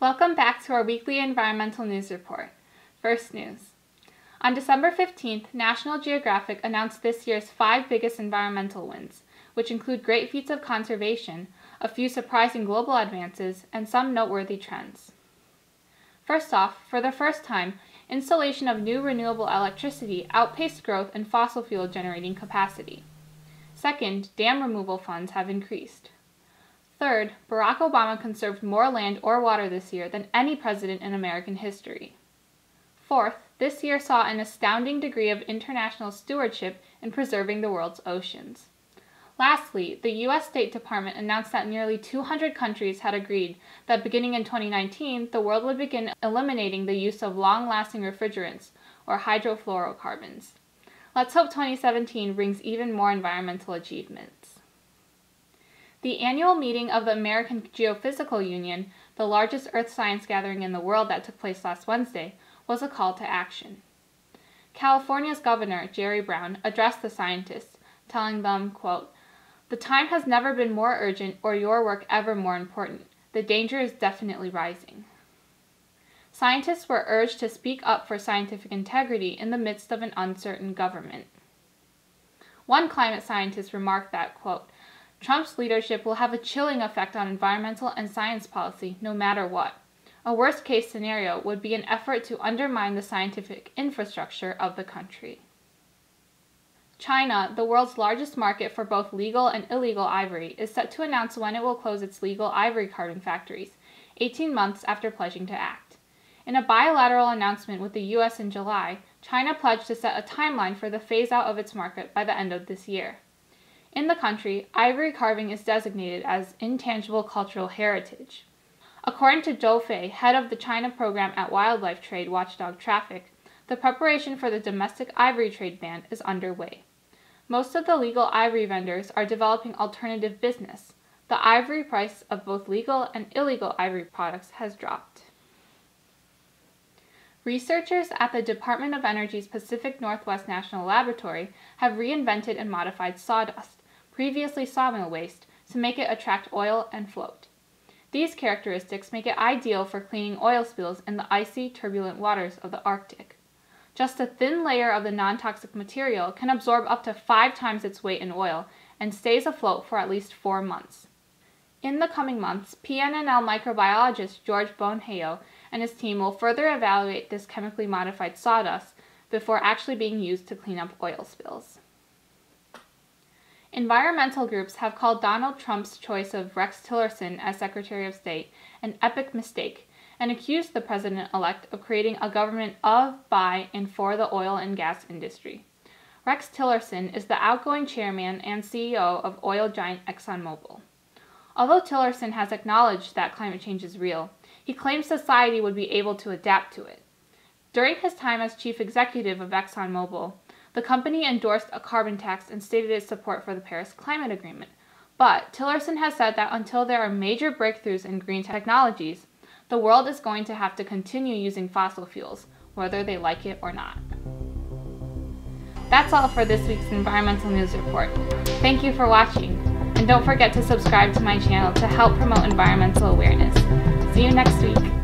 Welcome back to our weekly environmental news report. First news. On December 15th, National Geographic announced this year's five biggest environmental wins, which include great feats of conservation, a few surprising global advances, and some noteworthy trends. First off, for the first time, installation of new renewable electricity outpaced growth in fossil fuel generating capacity. Second, dam removal funds have increased. Third, Barack Obama conserved more land or water this year than any president in American history. Fourth, this year saw an astounding degree of international stewardship in preserving the world's oceans. Lastly, the U.S. State Department announced that nearly 200 countries had agreed that beginning in 2019, the world would begin eliminating the use of long lasting refrigerants, or hydrofluorocarbons. Let's hope 2017 brings even more environmental achievements. The annual meeting of the American Geophysical Union, the largest earth science gathering in the world that took place last Wednesday, was a call to action. California's governor, Jerry Brown, addressed the scientists, telling them, quote, The time has never been more urgent or your work ever more important. The danger is definitely rising. Scientists were urged to speak up for scientific integrity in the midst of an uncertain government. One climate scientist remarked that, quote, Trump's leadership will have a chilling effect on environmental and science policy no matter what. A worst case scenario would be an effort to undermine the scientific infrastructure of the country. China, the world's largest market for both legal and illegal ivory, is set to announce when it will close its legal ivory carving factories, 18 months after pledging to act. In a bilateral announcement with the US in July, China pledged to set a timeline for the phase out of its market by the end of this year. In the country, ivory carving is designated as intangible cultural heritage. According to Zhou Fei, head of the China program at wildlife trade watchdog Traffic, the preparation for the domestic ivory trade ban is underway. Most of the legal ivory vendors are developing alternative business. The ivory price of both legal and illegal ivory products has dropped. Researchers at the Department of Energy's Pacific Northwest National Laboratory have reinvented and modified sawdust previously sawmill waste, to make it attract oil and float. These characteristics make it ideal for cleaning oil spills in the icy, turbulent waters of the Arctic. Just a thin layer of the non-toxic material can absorb up to five times its weight in oil and stays afloat for at least four months. In the coming months, PNNL microbiologist George Bonheyo and his team will further evaluate this chemically modified sawdust before actually being used to clean up oil spills. Environmental groups have called Donald Trump's choice of Rex Tillerson as Secretary of State an epic mistake and accused the president elect of creating a government of, by, and for the oil and gas industry. Rex Tillerson is the outgoing chairman and CEO of oil giant ExxonMobil. Although Tillerson has acknowledged that climate change is real, he claims society would be able to adapt to it. During his time as chief executive of ExxonMobil, the company endorsed a carbon tax and stated its support for the Paris Climate Agreement. But Tillerson has said that until there are major breakthroughs in green technologies, the world is going to have to continue using fossil fuels, whether they like it or not. That's all for this week's Environmental News Report. Thank you for watching, and don't forget to subscribe to my channel to help promote environmental awareness. See you next week.